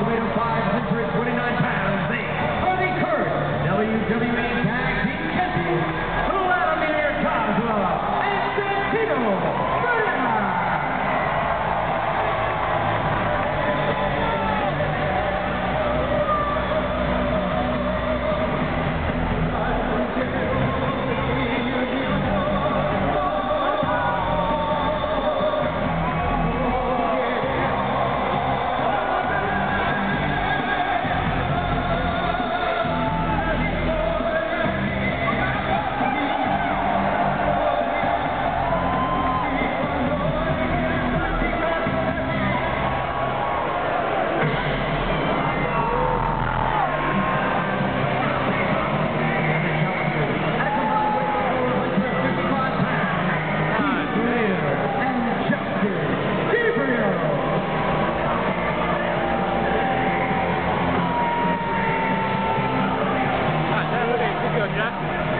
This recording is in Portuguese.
Bueno. Já?